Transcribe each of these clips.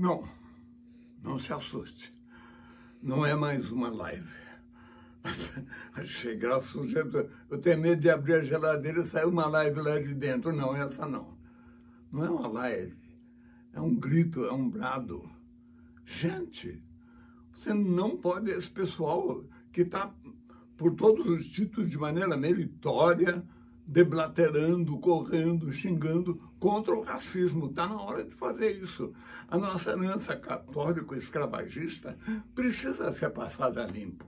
Não, não se assuste. Não é mais uma live. Achei graças Eu tenho medo de abrir a geladeira e sair uma live lá de dentro. Não, essa não. Não é uma live. É um grito, é um brado. Gente, você não pode, esse pessoal que está por todos os títulos de maneira meritória, deblaterando, correndo, xingando contra o racismo. Está na hora de fazer isso. A nossa herança católico-escravagista precisa ser passada limpo.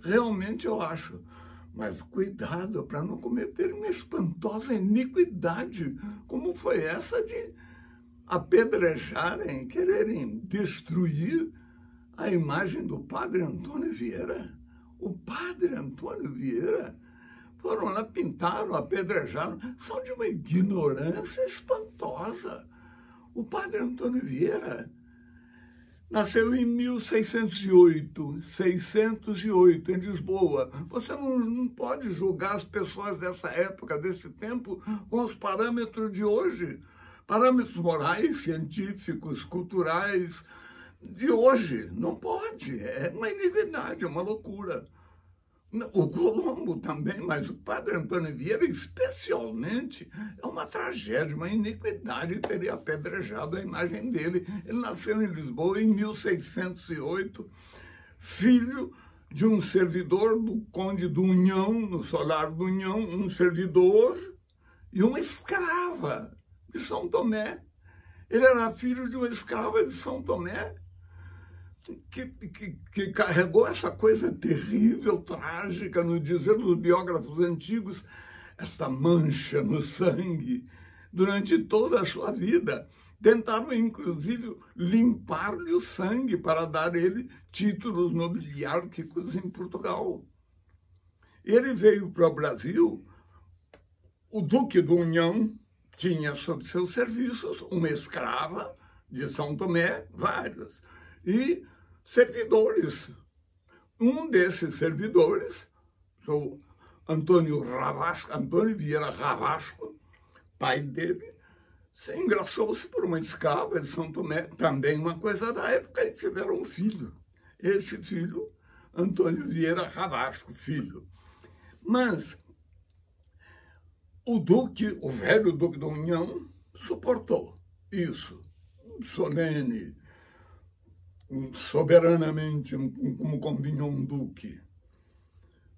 Realmente eu acho. Mas cuidado para não cometer uma espantosa iniquidade, como foi essa de apedrejarem, quererem destruir a imagem do padre Antônio Vieira. O padre Antônio Vieira foram lá, pintaram, apedrejaram. São de uma ignorância espantosa. O padre Antônio Vieira nasceu em 1608, 608, em Lisboa. Você não, não pode julgar as pessoas dessa época, desse tempo, com os parâmetros de hoje. Parâmetros morais, científicos, culturais, de hoje. Não pode. É uma iniquidade, é uma loucura. O Colombo também, mas o padre Antônio Vieira, especialmente, é uma tragédia, uma iniquidade teria apedrejado a imagem dele. Ele nasceu em Lisboa em 1608, filho de um servidor do Conde do União, no Solar do União, um servidor e uma escrava de São Tomé. Ele era filho de uma escrava de São Tomé que, que, que, carregou essa coisa terrível, trágica, no dizer dos biógrafos antigos, esta mancha no sangue, durante toda a sua vida. Tentaram, inclusive, limpar-lhe o sangue para dar ele títulos nobiliárquicos em Portugal. Ele veio para o Brasil, o Duque do União tinha sob seus serviços uma escrava de São Tomé, vários, e servidores. Um desses servidores, o Antônio Ravasco, Antônio Vieira Ravasco, pai dele, se engraçou-se por uma escrava de São Tomé, também uma coisa da época, e tiveram um filho. Esse filho, Antônio Vieira Ravasco, filho. Mas o Duque, o velho Duque da União, suportou isso, solene, soberanamente, como convinha um duque,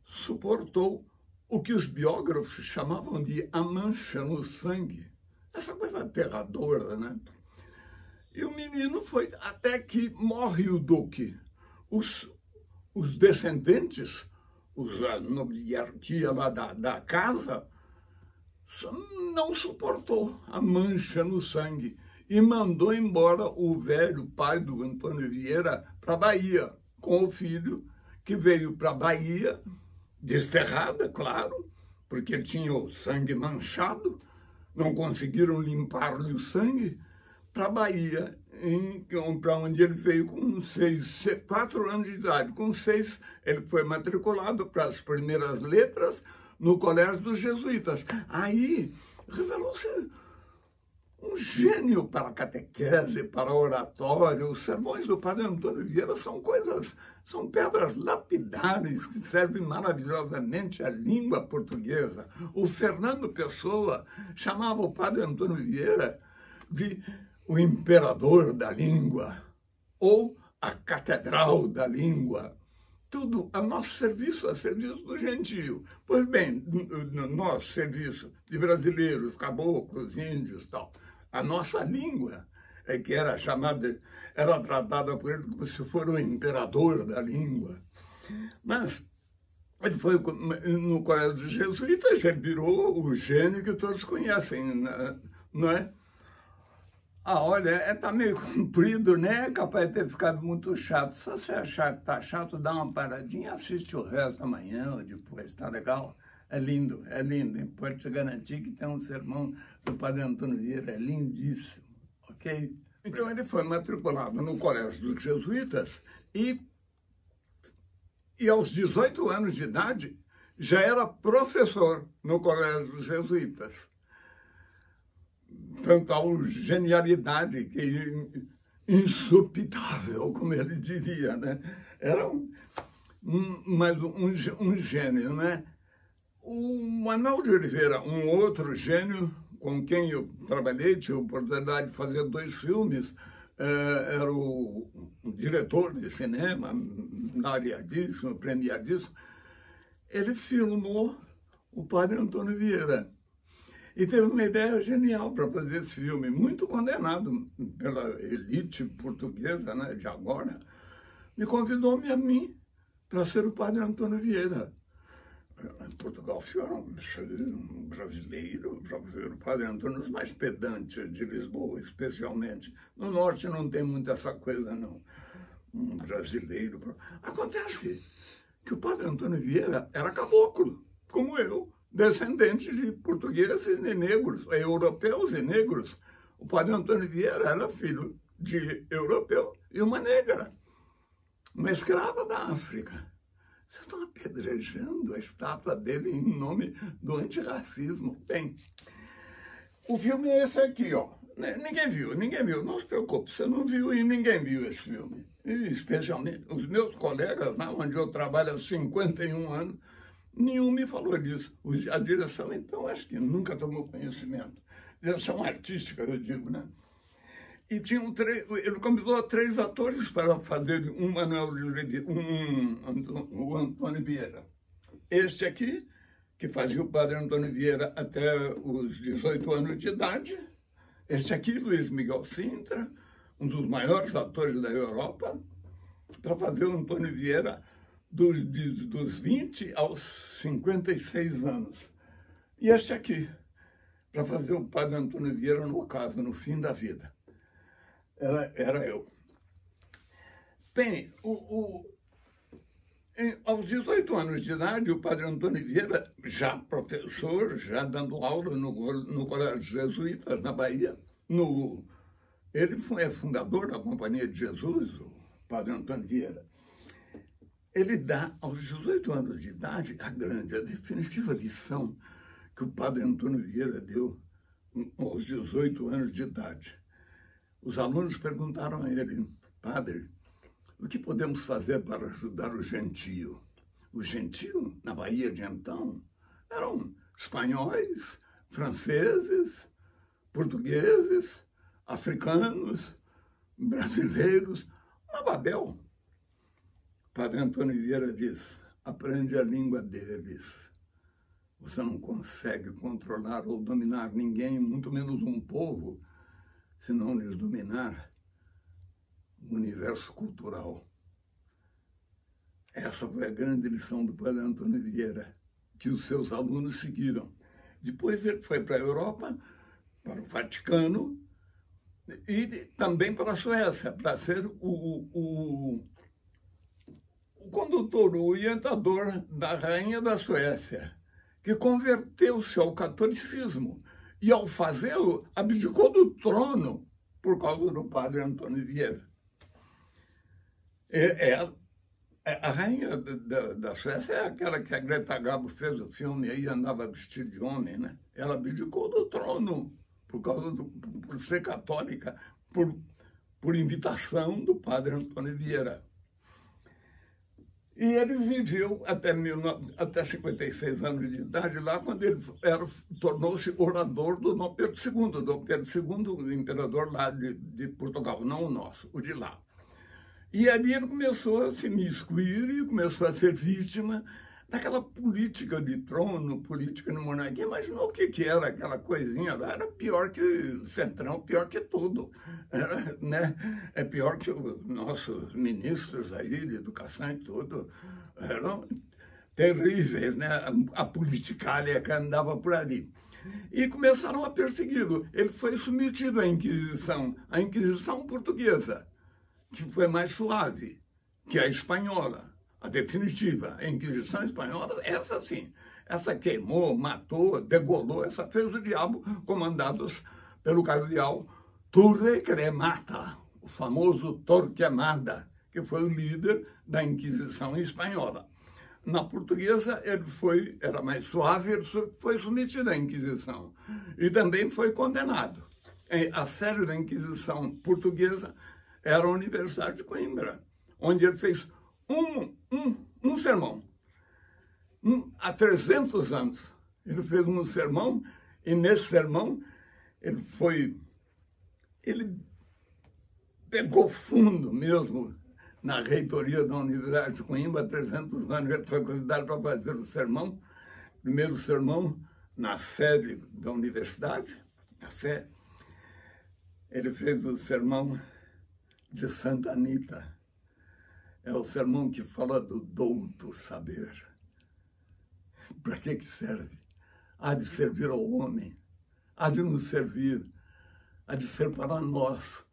suportou o que os biógrafos chamavam de a mancha no sangue. Essa coisa aterradora, né? E o menino foi até que morre o duque. Os, os descendentes, os, a nobiliarquia lá da, da casa, não suportou a mancha no sangue e mandou embora o velho pai do Antônio Vieira para Bahia, com o filho que veio para Bahia, desterrada, claro, porque tinha o sangue manchado, não conseguiram limpar-lhe o sangue, para Bahia, para onde ele veio com seis, quatro anos de idade. Com seis, ele foi matriculado para as primeiras letras no Colégio dos Jesuítas. Aí revelou-se um gênio para a catequese, para a oratória. Os sermões do Padre Antônio Vieira são coisas, são pedras lapidares que servem maravilhosamente à língua portuguesa. O Fernando Pessoa chamava o Padre Antônio Vieira de o imperador da língua ou a catedral da língua. Tudo a nosso serviço, a serviço do gentio. Pois bem, no nosso serviço de brasileiros, caboclos, índios tal a nossa língua, é que era chamada, era tratada por ele como se fosse o imperador da língua. Mas ele foi no colégio dos jesuítas, ele virou o gênio que todos conhecem, né? não é? Ah, olha, é, tá meio comprido, né? Capaz de ter ficado muito chato. Se você achar que tá chato, dá uma paradinha, assiste o resto amanhã ou depois, tá legal? É lindo, é lindo. Pode te garantir que tem um sermão do Padre Antônio Vieira, é lindíssimo, ok? Então ele foi matriculado no Colégio dos Jesuítas e, e aos 18 anos de idade já era professor no Colégio dos Jesuítas. Tanta genialidade que insupitável, como ele diria, né? Era um, um, mas um, um gênio, né? O Manuel de Oliveira, um outro gênio com quem eu trabalhei, tive a oportunidade de fazer dois filmes, eh, era o, diretor de cinema, laureadíssimo, premiadíssimo, ele filmou o padre Antônio Vieira. E teve uma ideia genial para fazer esse filme, muito condenado pela elite portuguesa né, de agora. Me convidou-me a mim para ser o padre Antônio Vieira. Em Portugal fizeram um brasileiro, o padre Antônio, os mais pedantes de Lisboa, especialmente. No norte não tem muito essa coisa, não. Um brasileiro. Acontece que o padre Antônio Vieira era caboclo, como eu descendentes de portugueses e negros, europeus e negros. O padre Antônio Vieira era filho de europeu e uma negra, uma escrava da África. Vocês estão apedrejando a estátua dele em nome do antirracismo. Bem, o filme é esse aqui, ó. Ninguém viu, ninguém viu. Não se preocupe, você não viu e ninguém viu esse filme. E especialmente os meus colegas, lá onde eu trabalho há 51 anos, Nenhum me falou disso. A direção, então, acho que nunca tomou conhecimento. Direção artística, eu digo, né? E tinham três, ele convidou três atores para fazer um Manuel de um, o Antônio Vieira. Este aqui, que fazia o padre Antônio Vieira até os 18 anos de idade. Este aqui, Luiz Miguel Sintra, um dos maiores atores da Europa, para fazer o Antônio Vieira dos, dos 20 aos 56 anos. E este aqui, para fazer o padre Antônio Vieira no ocaso, no fim da vida. Era, era eu. Bem, o, o, em, aos 18 anos de idade, o padre Antônio Vieira, já professor, já dando aula no, no Colégio Jesuítas, na Bahia, no, ele foi, é fundador da Companhia de Jesus, o padre Antônio Vieira ele dá aos 18 anos de idade a grande, a definitiva lição que o padre Antônio Vieira deu aos 18 anos de idade. Os alunos perguntaram a ele, padre, o que podemos fazer para ajudar o gentio? O gentio, na Bahia de então, eram espanhóis, franceses, portugueses, africanos, brasileiros, uma Babel. Padre Antônio Vieira diz, aprende a língua deles. Você não consegue controlar ou dominar ninguém, muito menos um povo, se não lhes dominar o universo cultural. Essa foi a grande lição do Padre Antônio Vieira, que os seus alunos seguiram. Depois ele foi para a Europa, para o Vaticano e também para a Suécia, para ser o, o o condutor, o orientador da rainha da Suécia, que converteu-se ao catolicismo e, ao fazê-lo, abdicou do trono por causa do padre Antônio Vieira. É, é, é a rainha da, da, Suécia é aquela que a Greta Garbo fez o filme e andava vestida de homem, né? Ela abdicou do trono por causa do, por ser católica, por, por invitação do padre Antônio Vieira. E ele viveu até, mil, até 56 anos de idade lá, quando ele tornou-se orador do Dom Pedro II. Dom Pedro II, imperador lá de, de Portugal, não o nosso, o de lá. E ali ele começou a se miscuir e começou a ser vítima daquela política de trono, política de monarquia, imaginou o que, que era aquela coisinha lá, era pior que o Centrão, pior que tudo. Era, né? É pior que os nossos ministros aí de educação e tudo. Eram terríveis, né? A, a politicália que andava por ali. E começaram a persegui-lo. Ele foi submetido à Inquisição, a Inquisição portuguesa, que foi mais suave que a espanhola a definitiva, a Inquisição Espanhola, essa sim, essa queimou, matou, degolou, essa fez o diabo, comandados pelo cardeal Torre Cremata, o famoso Torquemada, que foi o líder da Inquisição Espanhola. Na portuguesa, ele foi, era mais suave, ele foi submetido à Inquisição e também foi condenado. A série da Inquisição portuguesa era a Universidade de Coimbra, onde ele fez um, um, um sermão. Um, há 300 anos. Ele fez um sermão, e nesse sermão ele foi. Ele pegou fundo mesmo na reitoria da Universidade de Coimbra há 300 anos. Ele foi convidado para fazer o sermão, primeiro sermão na sede da universidade, na Sé. Ele fez o sermão de Santa Anita. É o sermão que fala do douto saber. Para que, que serve? Há de servir ao homem, há de nos servir, há de ser para nós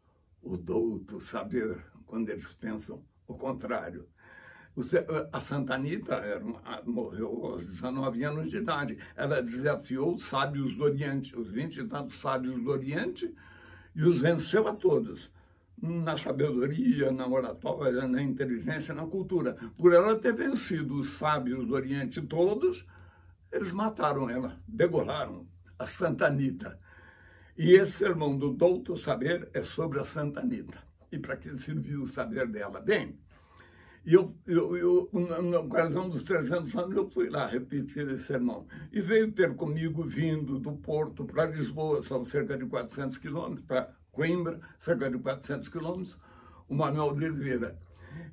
o douto saber, quando eles pensam o contrário. A Santa Anita era uma, morreu aos 19 anos de idade. Ela desafiou os sábios do Oriente, os 20 e tantos sábios do Oriente, e os venceu a todos na sabedoria, na oratória, na inteligência, na cultura. Por ela ter vencido os sábios do Oriente todos, eles mataram ela, degolaram a Santa Anita. E esse sermão do doutor saber é sobre a Santa Anita. E para que serviu o saber dela? Bem, eu, eu, eu, na ocasião dos 300 anos, eu fui lá repetir esse sermão. E veio ter comigo, vindo do Porto para Lisboa, são cerca de 400 quilômetros, para Coimbra, cerca de 400 quilômetros, o Manuel de Oliveira.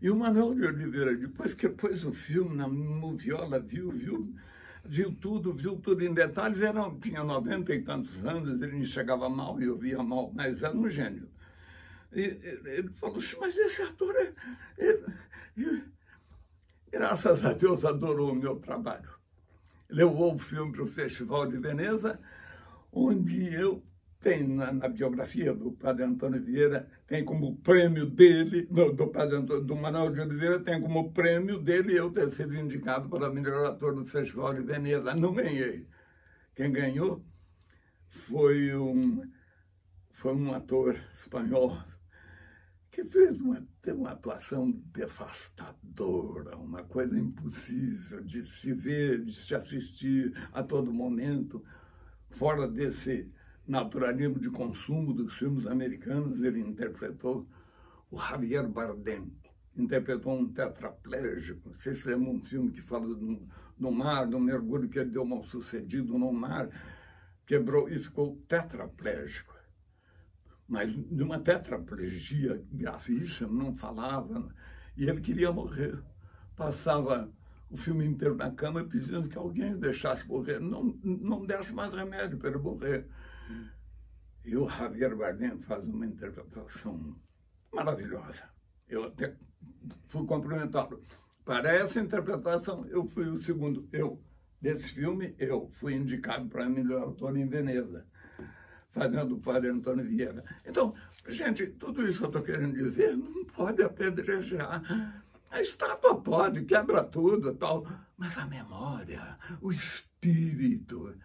E o Manuel de Oliveira, depois que pôs o filme na moviola, viu, viu, viu tudo, viu tudo em detalhes, era, tinha 90 e tantos anos, ele enxergava mal e eu via mal, mas era um gênio. E, ele falou assim, mas esse ator, é, ele, ele, graças a Deus, adorou o meu trabalho. Levou o filme para o Festival de Veneza, onde eu tem na, na, biografia do padre Antônio Vieira, tem como prêmio dele, no, do padre Antônio, do Manuel de Oliveira, tem como prêmio dele eu ter sido indicado para melhor ator do Festival de Veneza. Não ganhei. Quem ganhou foi um, foi um ator espanhol que fez uma, uma atuação devastadora, uma coisa impossível de se ver, de se assistir a todo momento, fora desse naturalismo de consumo dos filmes americanos, ele interpretou o Javier Bardem, interpretou um tetraplégico. Vocês lembram um filme que fala do, do mar, do mergulho que ele deu mal sucedido no mar, quebrou e ficou tetraplégico. Mas de uma tetraplegia gravíssima, não falava, e ele queria morrer. Passava o filme inteiro na cama pedindo que alguém o deixasse morrer, não, não desse mais remédio para ele morrer. E o Javier Bardem faz uma interpretação maravilhosa. Eu até fui cumprimentado. Para essa interpretação, eu fui o segundo. Eu, desse filme, eu fui indicado para melhor ator em Veneza, fazendo o padre Antônio Vieira. Então, gente, tudo isso eu estou querendo dizer não pode apedrejar. A estátua pode, quebra tudo tal, mas a memória, o espírito,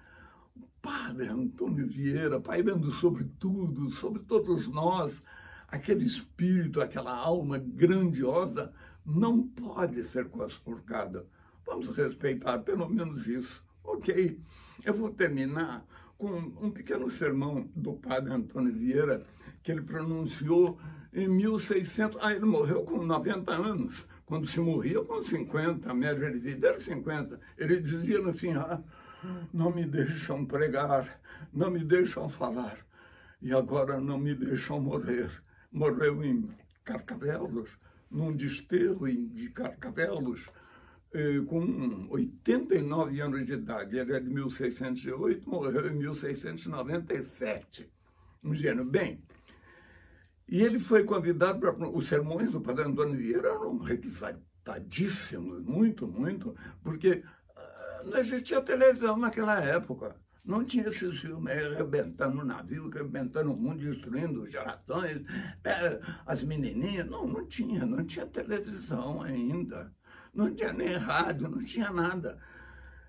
Padre Antônio Vieira, pairando sobre tudo, sobre todos nós, aquele espírito, aquela alma grandiosa, não pode ser conspurcada. Vamos respeitar pelo menos isso, ok? Eu vou terminar com um pequeno sermão do padre Antônio Vieira, que ele pronunciou em 1600. Ah, ele morreu com 90 anos. Quando se morria com 50, a média de vida era 50. Ele dizia no fim, ah, não me deixam pregar, não me deixam falar, e agora não me deixam morrer. Morreu em Carcavelos, num desterro de Carcavelos, eh, com 89 anos de idade. Ele é de 1608, morreu em 1697. Um gênio. Bem, e ele foi convidado para. Os sermões do Padre Antônio Vieira eram requisitadíssimos, muito, muito, porque não existia televisão naquela época. Não tinha esses filmes arrebentando o navio, arrebentando o mundo, destruindo os gerações, é, as menininhas. Não, não tinha, não tinha televisão ainda. Não tinha nem rádio, não tinha nada.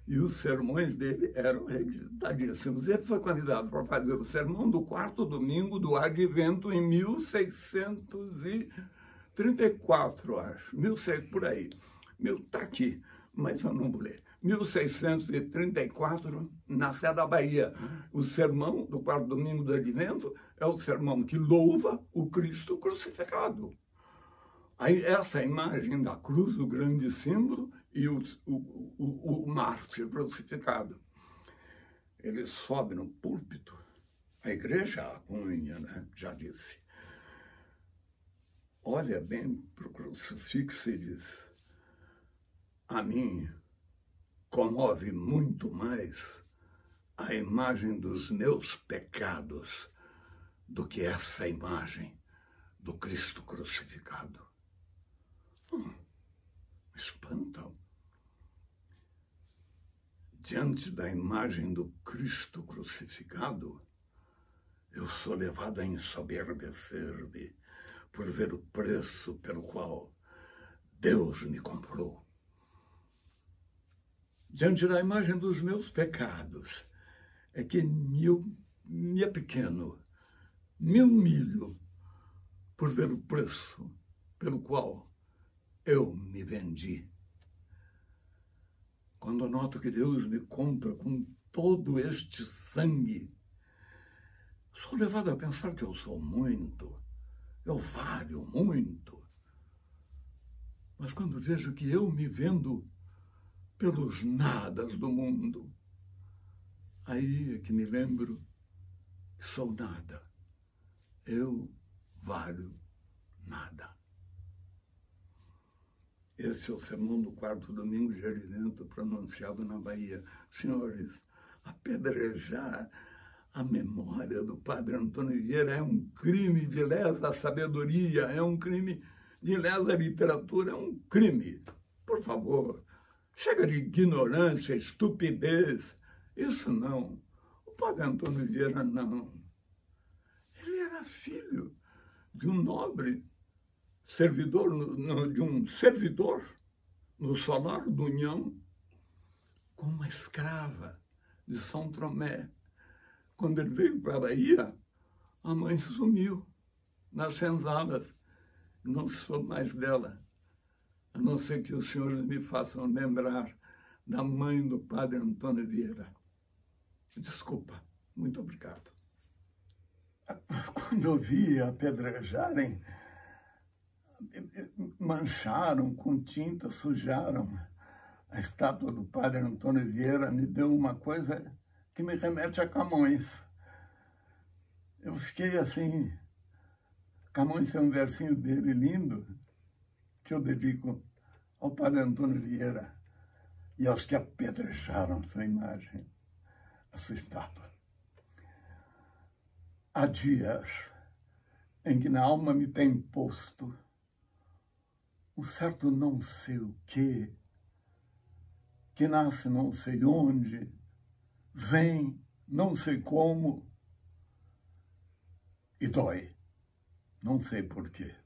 E os sermões dele eram requisitadíssimos. Ele foi convidado para fazer o sermão do quarto domingo do Advento em 1634, acho. 1600 por aí. Meu, tá aqui, mas eu não vou ler. 1634, na Sé da Bahia. O sermão do quarto domingo do Advento é o sermão que louva o Cristo crucificado. Aí essa imagem da cruz, o grande símbolo, e o, o, o, o mártir crucificado. Ele sobe no púlpito, a igreja a comunha, né? já disse. Olha bem para o crucifixo e diz, a mim comove muito mais a imagem dos meus pecados do que essa imagem do Cristo crucificado. Hum, espantam. Diante da imagem do Cristo crucificado, eu sou levado a ensoberbecer-me por ver o preço pelo qual Deus me comprou diante da imagem dos meus pecados, é que me, me é pequeno, me humilho por ver o preço pelo qual eu me vendi. Quando noto que Deus me compra com todo este sangue, sou levado a pensar que eu sou muito, eu valho muito. Mas quando vejo que eu me vendo pelos nadas do mundo. Aí é que me lembro que sou nada. Eu valho nada. Esse é o sermão do quarto domingo de Advento pronunciado na Bahia. Senhores, apedrejar a memória do padre Antônio Vieira é um crime de lesa sabedoria, é um crime de lesa literatura, é um crime. Por favor, Chega de ignorância, estupidez. Isso não. O padre Antônio Vieira não. Ele era filho de um nobre servidor, de um servidor no solar do União, com uma escrava de São Tromé. Quando ele veio para a Bahia, a mãe sumiu nas senzalas, não soube mais dela a não ser que os senhores me façam lembrar da mãe do padre Antônio Vieira. Desculpa, muito obrigado. Quando eu vi apedrejarem, mancharam com tinta, sujaram a estátua do padre Antônio Vieira, me deu uma coisa que me remete a Camões. Eu fiquei assim. Camões tem um versinho dele lindo, que eu dedico ao padre Antônio Vieira e aos que apedrejaram sua imagem, a sua estátua. Há dias em que na alma me tem posto um certo não sei o quê, que nasce não sei onde, vem não sei como e dói, não sei porquê.